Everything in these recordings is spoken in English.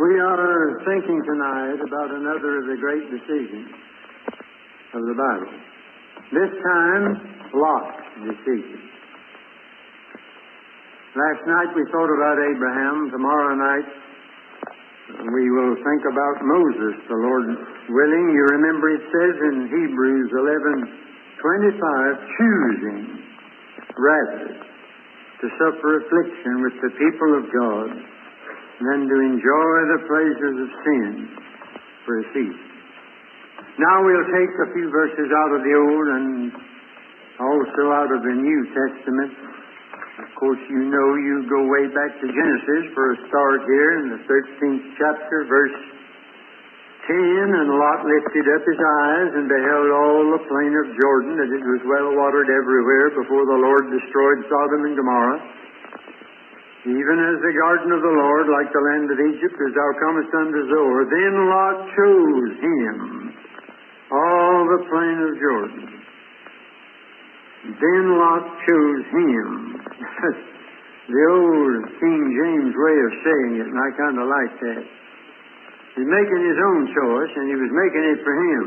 We are thinking tonight about another of the great decisions of the Bible. This time, Lot's decision. Last night we thought about Abraham. Tomorrow night we will think about Moses, the Lord willing. You remember it says in Hebrews 11 25, choosing rather to suffer affliction with the people of God than to enjoy the pleasures of sin for a season. Now we'll take a few verses out of the Old and also out of the New Testament. Of course, you know you go way back to Genesis for a start here in the 13th chapter, verse 10. And Lot lifted up his eyes and beheld all the plain of Jordan, that it was well watered everywhere before the Lord destroyed Sodom and Gomorrah. Even as the garden of the Lord, like the land of Egypt, as thou comest unto Zoar, then Lot chose him all the plain of Jordan. Then Lot chose him. the old King James way of saying it, and I kind of like that. He's making his own choice, and he was making it for him.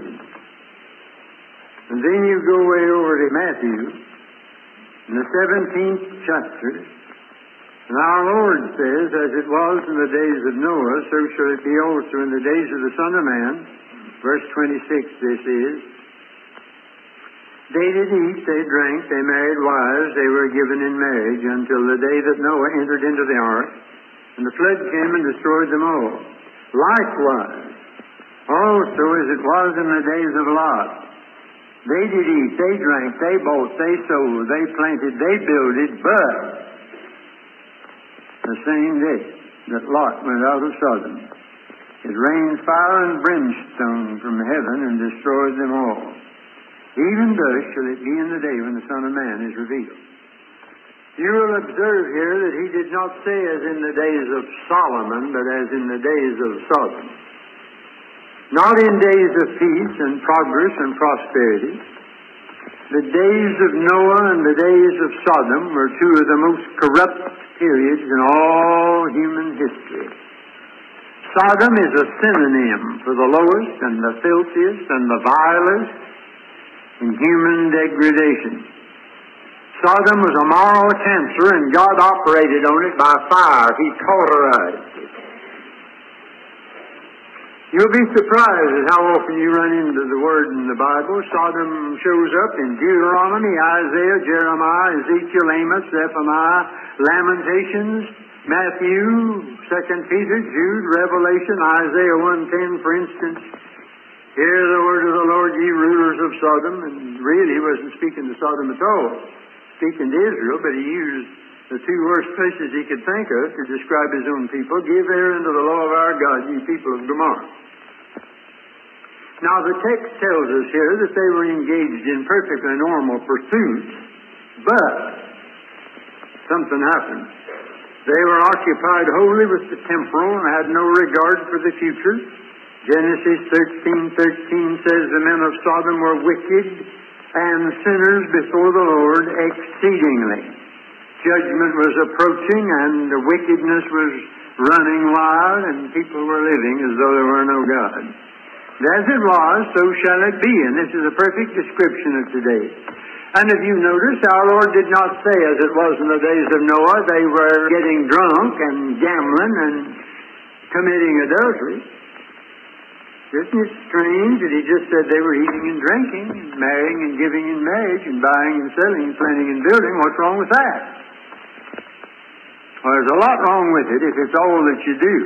And then you go way over to Matthew, in the 17th chapter, and our Lord says, as it was in the days of Noah, so shall it be also in the days of the Son of Man. Verse 26, this is. They did eat, they drank, they married wives, they were given in marriage until the day that Noah entered into the ark, and the flood came and destroyed them all. Likewise, also as it was in the days of Lot, they did eat, they drank, they bought, they sold, they planted, they builded, but the same day that Lot went out of Sodom, it rained fire and brimstone from heaven and destroyed them all. Even thus shall it be in the day when the Son of Man is revealed. You will observe here that he did not say as in the days of Solomon, but as in the days of Sodom. Not in days of peace and progress and prosperity. The days of Noah and the days of Sodom were two of the most corrupt periods in all human history. Sodom is a synonym for the lowest and the filthiest and the vilest in human degradation. Sodom was a moral cancer, and God operated on it by fire. He cauterized it. You'll be surprised at how often you run into the word in the Bible. Sodom shows up in Deuteronomy, Isaiah, Jeremiah, Ezekiel, Amos, Zephaniah, Lamentations, Matthew, Second Peter, Jude, Revelation, Isaiah 1.10, for instance. Hear the word of the Lord, ye rulers of Sodom. And really, he wasn't speaking to Sodom at all. Speaking to Israel, but he used the two worst places he could think of to describe his own people. Give ear unto the law of our God, ye people of Gomorrah. Now, the text tells us here that they were engaged in perfectly normal pursuits, but something happened. They were occupied wholly with the temporal and had no regard for the future. Genesis 13:13 says the men of Sodom were wicked and sinners before the Lord exceedingly. Judgment was approaching and the wickedness was running wild and people were living as though there were no God. As it was, so shall it be. And this is a perfect description of today. And if you notice, our Lord did not say, as it was in the days of Noah, they were getting drunk and gambling and committing adultery. Isn't it strange that he just said they were eating and drinking, and marrying and giving in marriage, and buying and selling, and planting and building? What's wrong with that? Well, there's a lot wrong with it if it's all that you do.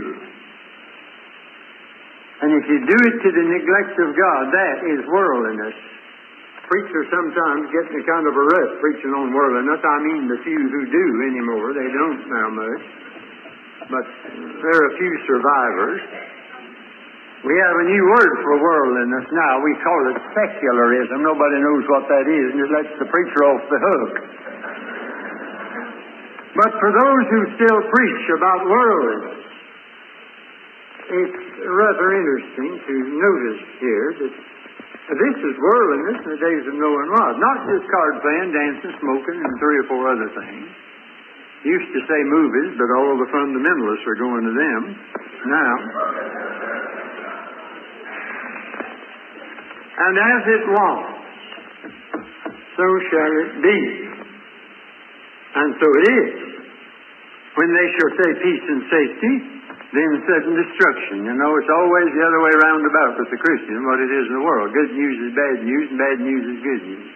And if you do it to the neglect of God, that is worldliness. Preachers sometimes get in a kind of a rut preaching on worldliness. I mean the few who do anymore. They don't now much. But there are a few survivors. We have a new word for worldliness now. We call it secularism. Nobody knows what that is, and it lets the preacher off the hook. But for those who still preach about worldliness, it's rather interesting to notice here that this is worldliness in the days of Noah and Lot. Not just card playing, dancing, smoking, and three or four other things. Used to say movies, but all the fundamentalists are going to them now. And as it was, so shall it be. And so it is. When they shall say peace and safety, then sudden destruction. You know, it's always the other way round about with the Christian, what it is in the world. Good news is bad news, and bad news is good news.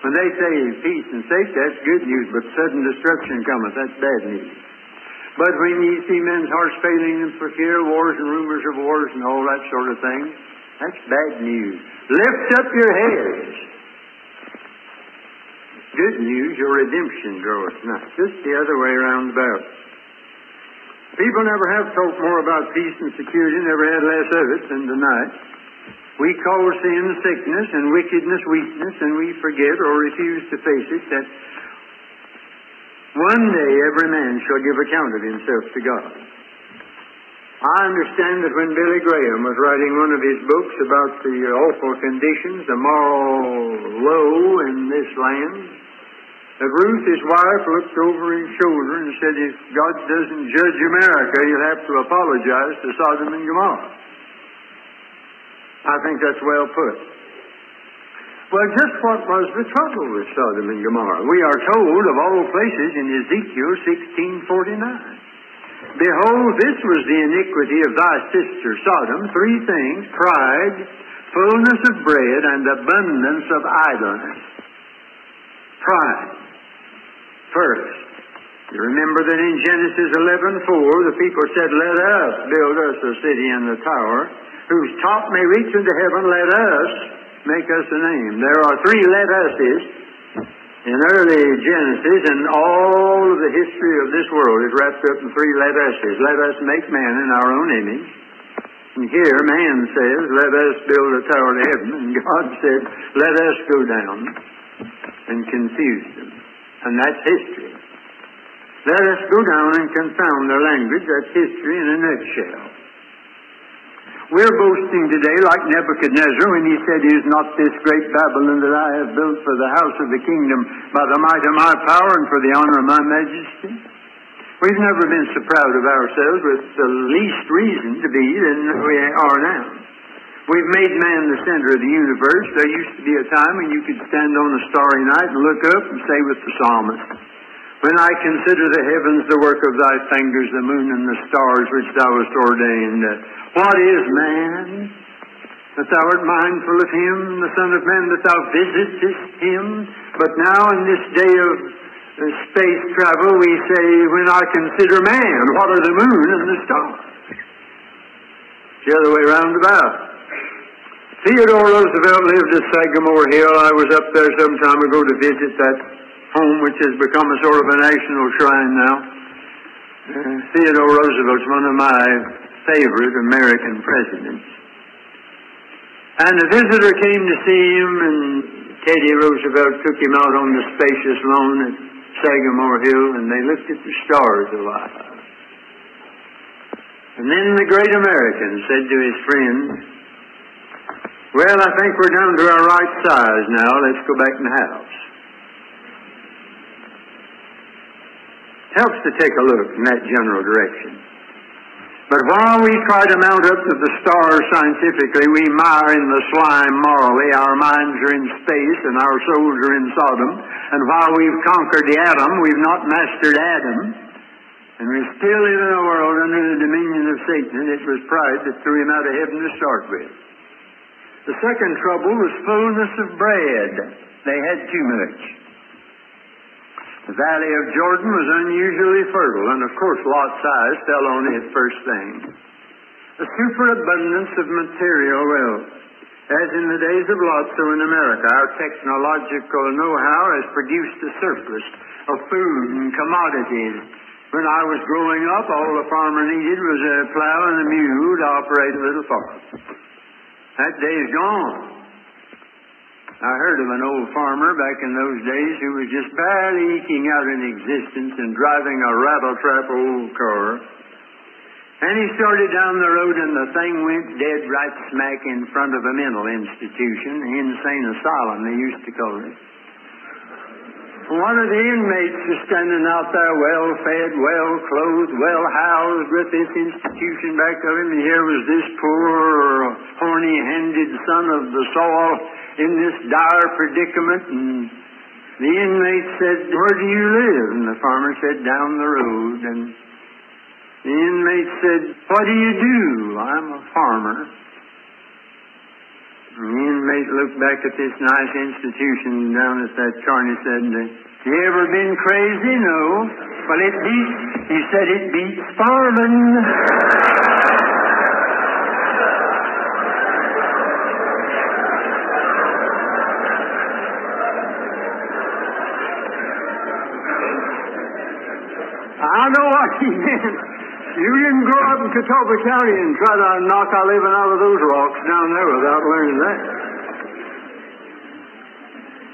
When they say peace and safety, that's good news, but sudden destruction cometh, that's bad news. But when you see men's hearts failing them for fear, of wars and rumors of wars and all that sort of thing, that's bad news. Lift up your heads. Good news, your redemption draweth nigh. Just the other way round about. People never have talked more about peace and security, never had less of it than tonight. We call sin sickness and wickedness weakness, and we forget or refuse to face it that one day every man shall give account of himself to God. I understand that when Billy Graham was writing one of his books about the awful conditions, the moral low in this land, that Ruth, his wife, looked over his shoulder and said, If God doesn't judge America, you'll have to apologize to Sodom and Gomorrah. I think that's well put. Well, just what was the trouble with Sodom and Gomorrah? We are told, of all places, in Ezekiel 1649. Behold, this was the iniquity of thy sister Sodom, three things pride, fullness of bread, and abundance of idleness. Pride. First, you remember that in Genesis 11:4, the people said, Let us build us a city and a tower, whose top may reach into heaven, let us make us a name. There are three let uses in early Genesis, and all of the history of this world is wrapped up in three let uses. Let us make man in our own image. And here man says, Let us build a tower to heaven. And God said, Let us go down and confuse them. And that's history. Let us go down and confound their language. That's history in a nutshell. We're boasting today like Nebuchadnezzar when he said, Is not this great Babylon that I have built for the house of the kingdom by the might of my power and for the honor of my majesty? We've never been so proud of ourselves with the least reason to be than we are now. We've made man the center of the universe. There used to be a time when you could stand on a starry night and look up and say with the psalmist, When I consider the heavens, the work of thy fingers, the moon and the stars which thou hast ordained, what is man? That thou art mindful of him, the Son of Man, that thou visitest him. But now in this day of uh, space travel, we say, when I consider man, what are the moon and the stars? The other way round about. Theodore Roosevelt lived at Sagamore Hill. I was up there some time ago to visit that home, which has become a sort of a national shrine now. Uh, Theodore Roosevelt's one of my favorite American presidents. And a visitor came to see him, and Teddy Roosevelt took him out on the spacious lawn at Sagamore Hill, and they looked at the stars a while. And then the great American said to his friend, Well, I think we're down to our right size now. Let's go back in the house. Helps to take a look in that general direction. But while we try to mount up to the stars scientifically, we mire in the slime morally. Our minds are in space and our souls are in Sodom. And while we've conquered the atom, we've not mastered Adam. And we're still in a world under the dominion of Satan. It was pride that threw him out of heaven to start with. The second trouble was fullness of bread. They had too much. The valley of Jordan was unusually fertile, and of course Lot's eyes fell on it first thing. A superabundance of material wealth. As in the days of Lot, so in America, our technological know-how has produced a surplus of food and commodities. When I was growing up, all a farmer needed was a plow and a mule to operate a little farm. That day's gone. I heard of an old farmer back in those days who was just barely eking out an existence and driving a rattletrap old car. And he started down the road and the thing went dead right smack in front of a mental institution, insane asylum they used to call it. One of the inmates was standing out there, well fed, well clothed, well housed with this institution back of him, and here was this poor, horny handed son of the soil in this dire predicament. And the inmate said, Where do you live? And the farmer said, Down the road. And the inmate said, What do you do? I'm a farmer. The inmate looked back at this nice institution down at that and said, You ever been crazy? No. Well, it beats, he said, it beats farming. I know what he grow in Catawba County and try to knock our living out of those rocks down there without learning that.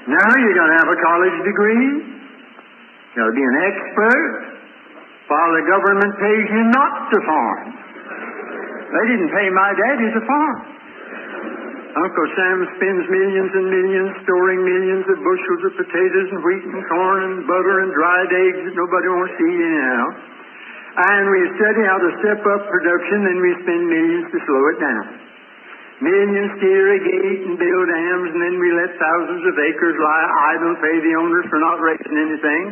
Now you got to have a college degree. You got to be an expert. While the government pays you not to farm. They didn't pay my daddy to farm. Uncle Sam spends millions and millions storing millions of bushels of potatoes and wheat and corn and butter and dried eggs that nobody wants to eat anyhow. And we study how to step up production, and we spend millions to slow it down. Millions to irrigate and build dams, and then we let thousands of acres lie idle, pay the owners for not raising anything,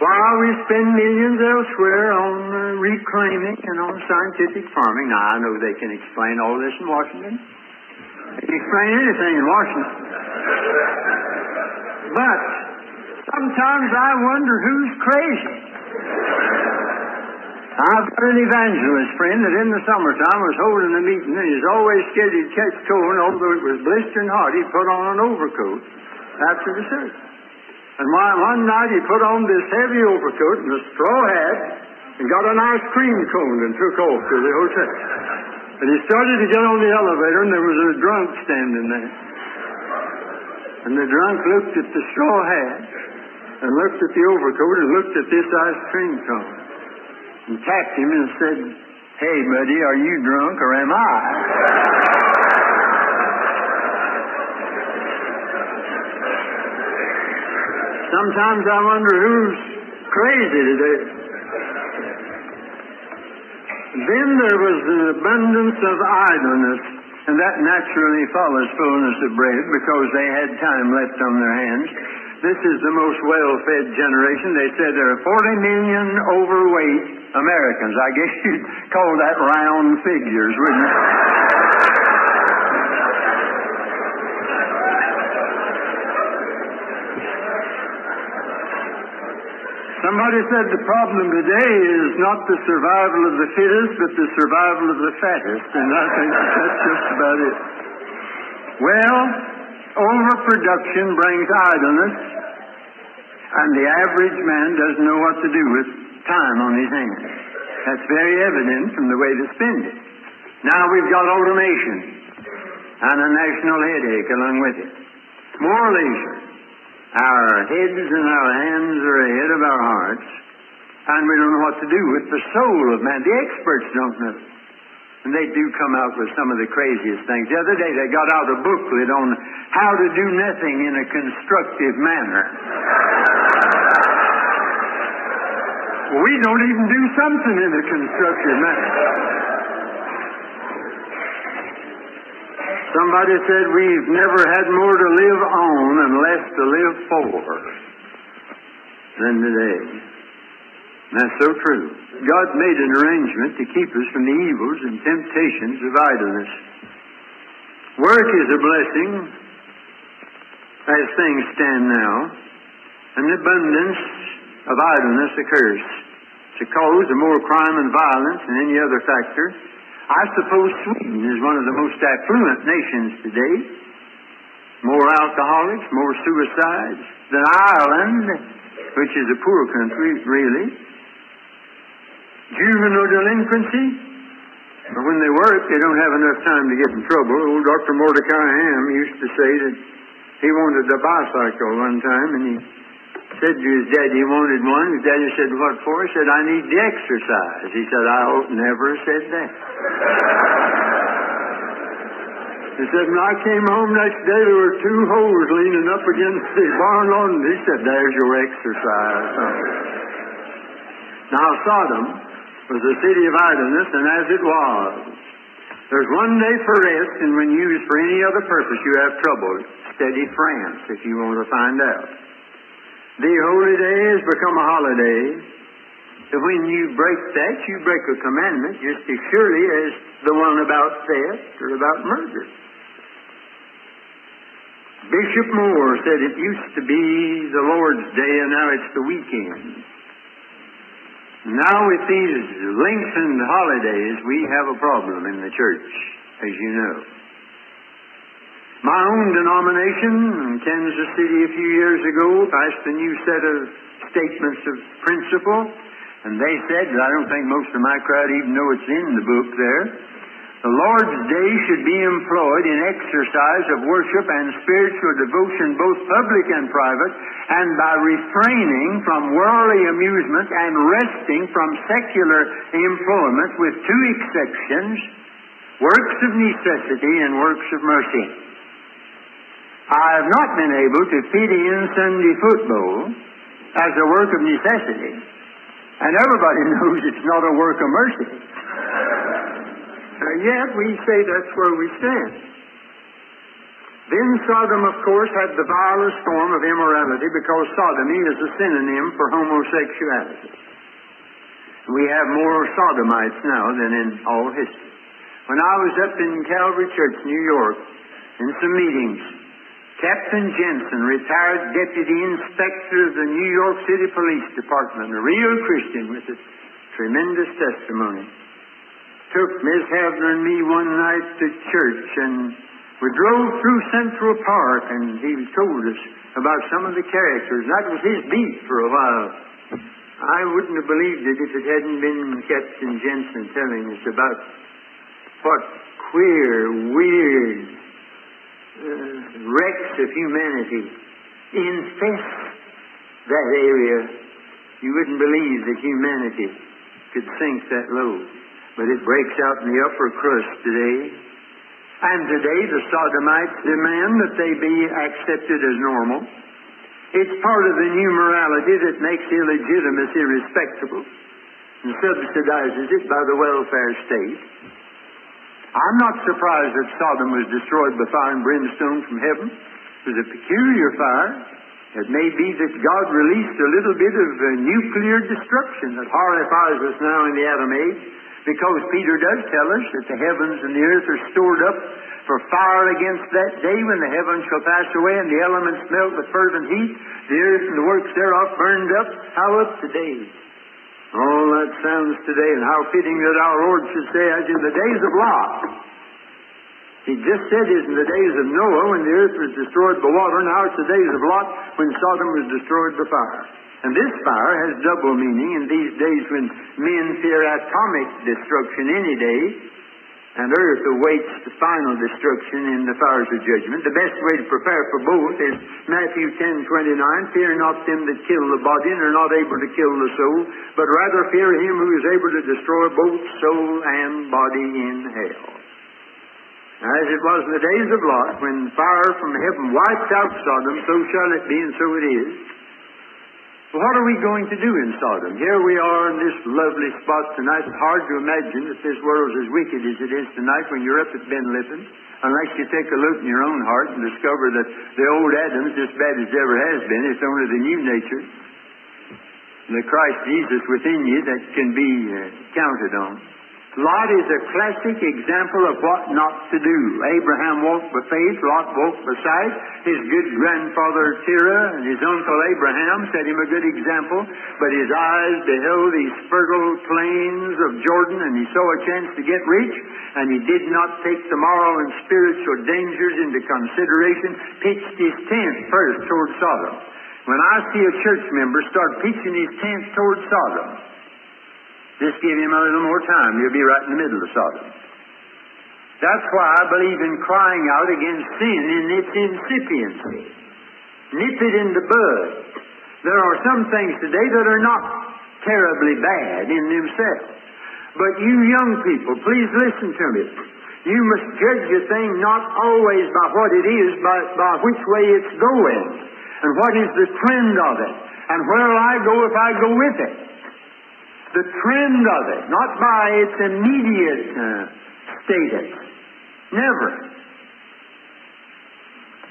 while we spend millions elsewhere on uh, reclaiming and on scientific farming. Now, I know they can explain all this in Washington. They can explain anything in Washington. But sometimes I wonder who's crazy. I've got an evangelist friend that in the summertime was holding a meeting and he's always scheduled to catch cold, although it was blistering hot, he put on an overcoat after the service. And one night he put on this heavy overcoat and a straw hat and got an ice cream cone and took off to the hotel. And he started to get on the elevator and there was a drunk standing there. And the drunk looked at the straw hat and looked at the overcoat and looked at this ice cream cone and tapped him and said, Hey, buddy, are you drunk or am I? Sometimes I wonder who's crazy today. Then there was an abundance of idleness, and that naturally follows fullness of bread because they had time left on their hands. This is the most well fed generation. They said there are 40 million overweight Americans. I guess you'd call that round figures, wouldn't you? Somebody said the problem today is not the survival of the fittest, but the survival of the fattest, and I think that's just about it. Well, overproduction brings idleness, and the average man doesn't know what to do with time on his hands. That's very evident from the way they spend it. Now we've got automation and a national headache along with it. More leisure. Our heads and our hands are ahead of our hearts, and we don't know what to do with the soul of man. The experts don't know. And they do come out with some of the craziest things. The other day they got out a booklet on how to do nothing in a constructive manner. We don't even do something in a constructive manner. Somebody said we've never had more to live on and less to live for than today. And that's so true. God made an arrangement to keep us from the evils and temptations of idleness. Work is a blessing as things stand now, and abundance of idleness occurs to cause of more crime and violence than any other factor. I suppose Sweden is one of the most affluent nations today. More alcoholics, more suicides than Ireland, which is a poor country, really. Juvenile delinquency. But when they work, they don't have enough time to get in trouble. Old Dr. Mordecai Ham used to say that he wanted a bicycle one time, and he said to his daddy he wanted one. His daddy said, What for? He said, I need the exercise. He said, I never said that. He said, when I came home next day, there were two hoes leaning up against the barn lawn. He said, there's your exercise. Now, Sodom was a city of idleness, and as it was, there's one day for rest, and when used for any other purpose, you have trouble. Steady France, if you want to find out. The holy day has become a holiday. When you break that, you break a commandment just as surely as the one about theft or about murder. Bishop Moore said it used to be the Lord's Day and now it's the weekend. Now with these lengthened holidays, we have a problem in the church, as you know. My own denomination in Kansas City a few years ago passed a new set of statements of principle, and they said, that I don't think most of my crowd even know it's in the book there, the Lord's Day should be employed in exercise of worship and spiritual devotion, both public and private, and by refraining from worldly amusement and resting from secular employment, with two exceptions works of necessity and works of mercy. I have not been able to fit in Sunday football as a work of necessity, and everybody knows it's not a work of mercy. Uh, yet we say that's where we stand. Then Sodom, of course, had the vilest form of immorality because sodomy is a synonym for homosexuality. We have more sodomites now than in all history. When I was up in Calvary Church, New York, in some meetings, Captain Jensen, retired deputy inspector of the New York City Police Department, a real Christian with a tremendous testimony, took Miss Havner and me one night to church, and we drove through Central Park, and he told us about some of the characters. That was his beat for a while. I wouldn't have believed it if it hadn't been Captain Jensen telling us about what queer, weird Uh, wrecks of humanity infest that area. You wouldn't believe that humanity could sink that low. But it breaks out in the upper crust today. And today the sodomites demand that they be accepted as normal. It's part of the new morality that makes illegitimacy respectable and subsidizes it by the welfare state. I'm not surprised that Sodom was destroyed by fire and brimstone from heaven. It was a peculiar fire. It may be that God released a little bit of uh, nuclear destruction that horrifies us now in the atom age. Because Peter does tell us that the heavens and the earth are stored up for fire against that day when the heavens shall pass away and the elements melt with fervent heat, the earth and the works thereof burned up. How up to? All that sounds today, and how fitting that our Lord should say, as in the days of Lot. He just said is in the days of Noah when the earth was destroyed by water, now it's the days of Lot when Sodom was destroyed by fire. And this fire has double meaning in these days when men fear atomic destruction any day, and earth awaits the final destruction in the fires of judgment. The best way to prepare for both is Matthew 10:29. Fear not them that kill the body and are not able to kill the soul, but rather fear him who is able to destroy both soul and body in hell. As it was in the days of Lot, when fire from heaven wiped out Sodom, so shall it be, and so it is. What are we going to do in Sodom? Here we are in this lovely spot tonight. It's hard to imagine that this world's as wicked as it is tonight when you're up at Ben Lippen, unless you take a look in your own heart and discover that the old Adam's as bad as ever has been. It's only the new nature, the Christ Jesus within you, that can be uh, counted on. Lot is a classic example of what not to do. Abraham walked by faith, Lot walked by sight. His good grandfather Terah and his uncle Abraham set him a good example, but his eyes beheld these fertile plains of Jordan and he saw a chance to get rich, and he did not take the moral and spiritual dangers into consideration, pitched his tent first toward Sodom. When I see a church member start pitching his tent toward Sodom, just give him a little more time. You'll be right in the middle of Sodom. That's why I believe in crying out against sin in its incipiency. Nip it in the bud. There are some things today that are not terribly bad in themselves. But you young people, please listen to me. You must judge a thing not always by what it is, but by which way it's going. And what is the trend of it. And where'll I go if I go with it. The trend of it, not by its immediate uh, status. Never.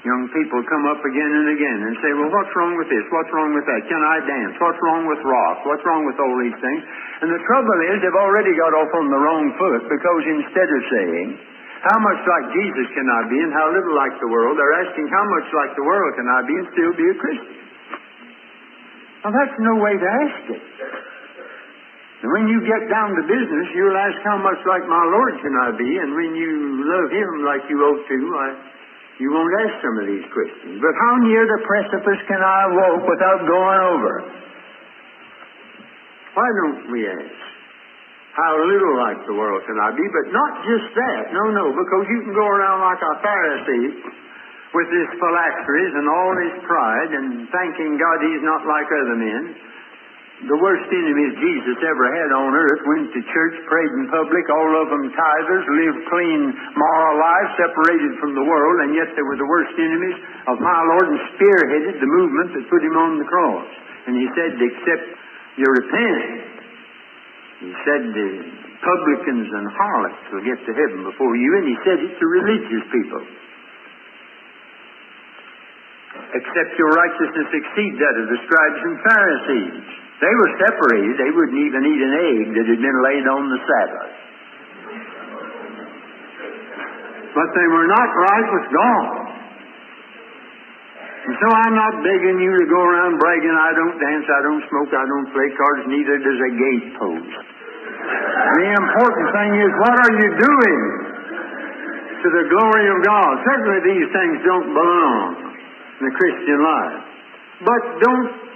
Young people come up again and again and say, well, what's wrong with this? What's wrong with that? Can I dance? What's wrong with rock? What's wrong with all these things? And the trouble is they've already got off on the wrong foot because instead of saying, how much like Jesus can I be and how little like the world, they're asking, how much like the world can I be and still be a Christian? Now that's no way to ask it. And when you get down to business, you'll ask how much like my Lord can I be, and when you love Him like you ought to, I you won't ask some of these questions. But how near the precipice can I walk without going over? Why don't we ask? How little like the world can I be? But not just that. No, no, because you can go around like a Pharisee with his phylacteries and all his pride and thanking God he's not like other men the worst enemies Jesus ever had on earth went to church, prayed in public, all of them tithers, lived clean, moral lives, separated from the world, and yet they were the worst enemies of my Lord and spearheaded the movement that put him on the cross. And he said, except you repent, he said the publicans and harlots will get to heaven before you, and he said it to religious people. Except your righteousness exceed that of the scribes and Pharisees. They were separated. They wouldn't even eat an egg that had been laid on the Sabbath. But they were not right with God. And so I'm not begging you to go around bragging, I don't dance, I don't smoke, I don't play cards, neither does a gate post. The important thing is, what are you doing to the glory of God? Certainly these things don't belong in the Christian life. But don't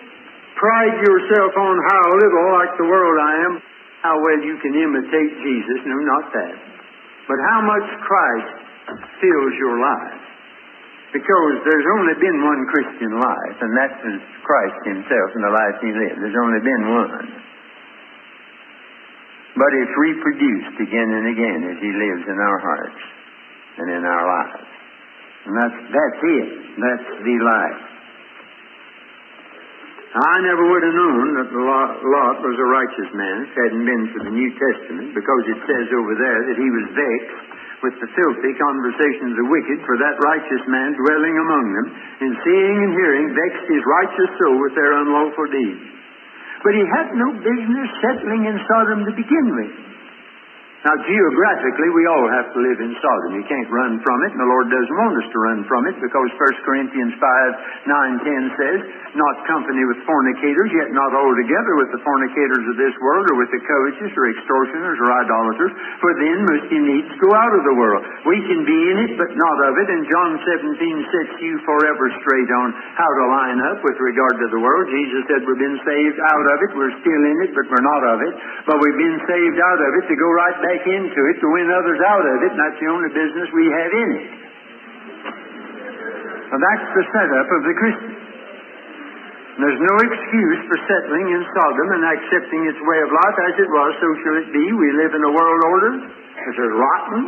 pride yourself on how little like the world I am, how well you can imitate Jesus. No, not that. But how much Christ fills your life. Because there's only been one Christian life, and that's Christ Himself and the life He lived. There's only been one. But it's reproduced again and again as He lives in our hearts and in our lives. And that's, that's it. That's the life. I never would have known that Lot was a righteous man if it hadn't been for the New Testament, because it says over there that he was vexed with the filthy conversation of the wicked, for that righteous man dwelling among them, and seeing and hearing, vexed his righteous soul with their unlawful deeds. But he had no business settling in Sodom to begin with. Now, geographically, we all have to live in Sodom. You can't run from it, and the Lord doesn't want us to run from it because 1 Corinthians 5, 9, 10 says, Not company with fornicators, yet not altogether with the fornicators of this world, or with the covetous, or extortioners, or idolaters, for then must you needs go out of the world. We can be in it, but not of it, and John 17 sets you forever straight on how to line up with regard to the world. Jesus said, We've been saved out of it, we're still in it, but we're not of it, but we've been saved out of it to go right back back into it to win others out of it, and that's the only business we have in it. And that's the setup of the Christian. There's no excuse for settling in Sodom and accepting its way of life as it was, so shall it be. We live in a world order that is rotten.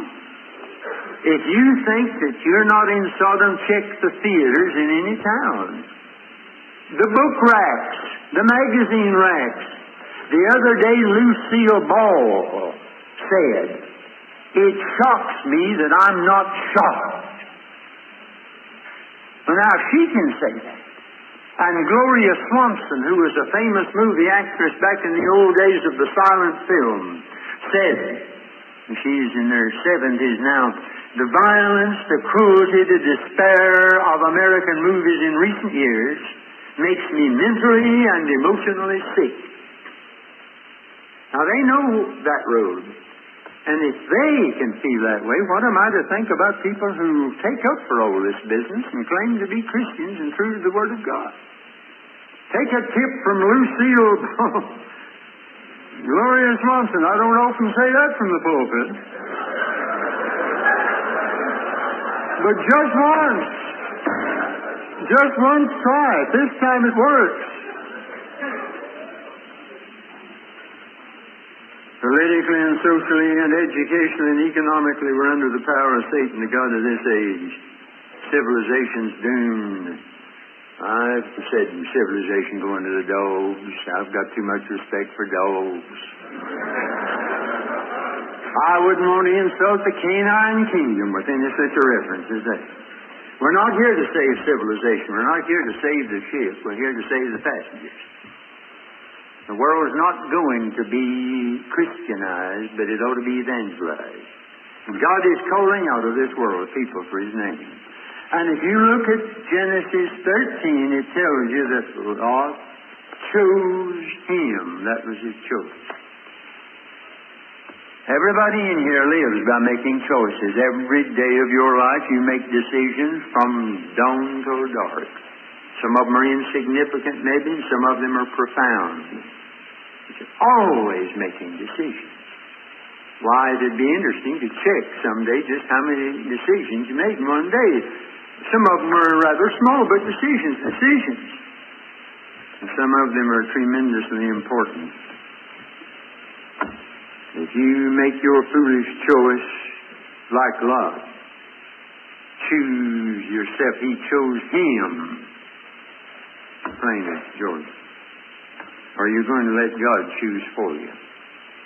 If you think that you're not in Sodom, check the theaters in any town. The book racks, the magazine racks. The other day, Lucille Ball said, It shocks me that I'm not shocked. Well, now she can say that. And Gloria Swanson, who was a famous movie actress back in the old days of the silent film, said, and she's in her 70s now, the violence, the cruelty, the despair of American movies in recent years makes me mentally and emotionally sick. Now they know that road. And if they can feel that way, what am I to think about people who take up for all this business and claim to be Christians and true to the Word of God? Take a tip from Lucille Gloria Swanson. I don't often say that from the pulpit. But just once. Just once try it. This time it works. The lady politically and socially and educationally and economically, we're under the power of Satan, the God of this age. Civilization's doomed. I've said civilization going to the dogs. I've got too much respect for dogs. I wouldn't want to insult the canine kingdom with any such a reference as that. We're not here to save civilization. We're not here to save the ship. We're here to save the passengers. The world is not going to be Christianized, but it ought to be evangelized. And God is calling out of this world people for His name. And if you look at Genesis 13, it tells you that God chose Him. That was His choice. Everybody in here lives by making choices. Every day of your life you make decisions from dawn till dark. Some of them are insignificant, maybe, and some of them are profound. You're always making decisions. Why, it'd be interesting to check someday just how many decisions you made in one day. Some of them are rather small, but decisions, decisions. And some of them are tremendously important. If you make your foolish choice like Lot, choose yourself. He chose him. Plain as George. Are you going to let God choose for you?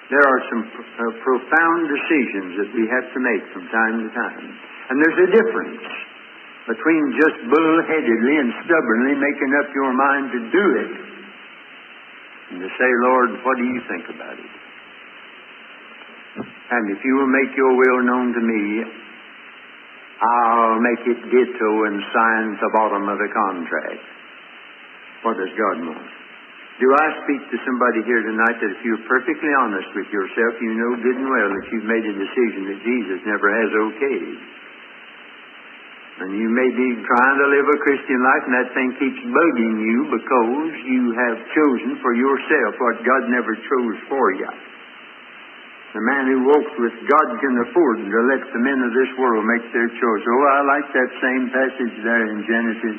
There are some uh, profound decisions that we have to make from time to time. And there's a difference between just bullheadedly and stubbornly making up your mind to do it and to say, Lord, what do you think about it? And if you will make your will known to me, I'll make it ditto and sign the bottom of the contract. What does God want? Do I speak to somebody here tonight that if you're perfectly honest with yourself, you know good and well that you've made a decision that Jesus never has okayed? And you may be trying to live a Christian life and that thing keeps bugging you because you have chosen for yourself what God never chose for you. The man who walks with God can afford to let the men of this world make their choice. Oh, I like that same passage there in Genesis.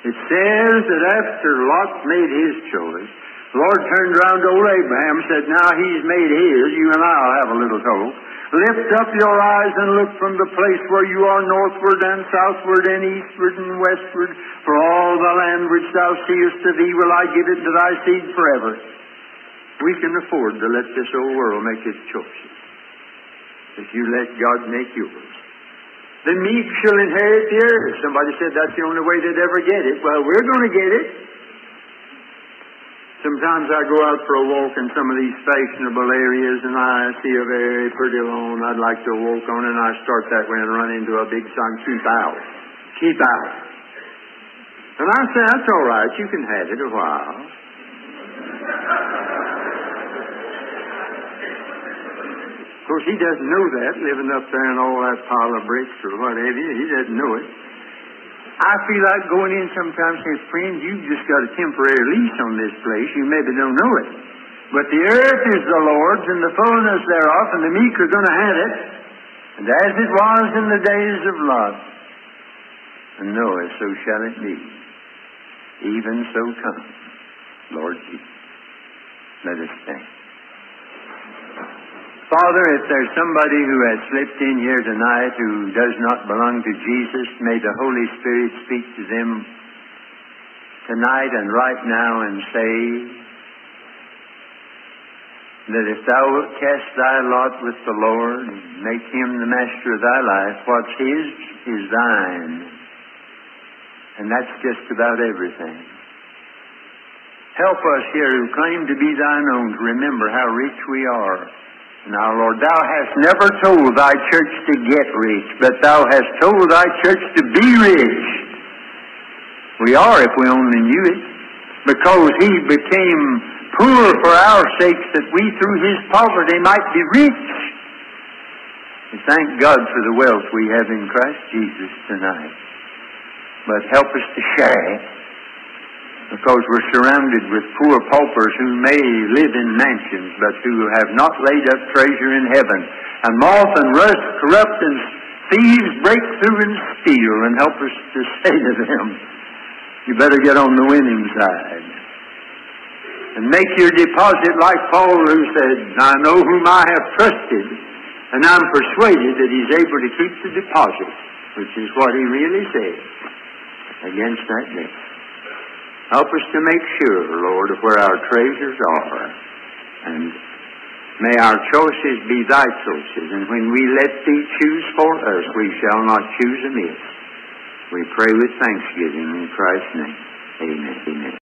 It says that after Lot made his choice, the Lord turned around to old Abraham and said, Now he's made his, you and I'll have a little talk. Lift up your eyes and look from the place where you are northward and southward and eastward and westward, for all the land which thou seest to thee will I give it to thy seed forever. We can afford to let this old world make its choices. If you let God make yours. The meek shall inherit the earth. Somebody said that's the only way they'd ever get it. Well, we're going to get it. Sometimes I go out for a walk in some of these fashionable areas and I see a very pretty lawn I'd like to walk on and I start that way and run into a big sign, keep out. Keep out. And I say, that's all right, you can have it a while. Course, he doesn't know that, living up there in all that pile of bricks or whatever. He doesn't know it. I feel like going in sometimes and saying, friend, you've just got a temporary lease on this place. You maybe don't know it. But the earth is the Lord's and the fullness thereof, and the meek are going to have it. And as it was in the days of Lot and Noah, so shall it be. Even so come, Lord Jesus. Let us stand. Father, if there's somebody who has slipped in here tonight who does not belong to Jesus, may the Holy Spirit speak to them tonight and right now and say that if thou wilt cast thy lot with the Lord and make him the master of thy life, what's his is thine. And that's just about everything. Help us here who claim to be thine own to remember how rich we are. Now, Lord, thou hast never told thy church to get rich, but thou hast told thy church to be rich. We are if we only knew it, because he became poor for our sakes that we through his poverty might be rich. We thank God for the wealth we have in Christ Jesus tonight. But help us to share it because we're surrounded with poor paupers who may live in mansions, but who have not laid up treasure in heaven. And moth and rust corrupt and thieves break through and steal, and help us to say to them, you better get on the winning side. and make your deposit like Paul who said, I know whom I have trusted, and I'm persuaded that he's able to keep the deposit, which is what he really said, against that debt. Help us to make sure, Lord, of where our treasures are, and may our choices be thy choices, and when we let thee choose for us, we shall not choose amiss. We pray with thanksgiving in Christ's name. Amen. Amen.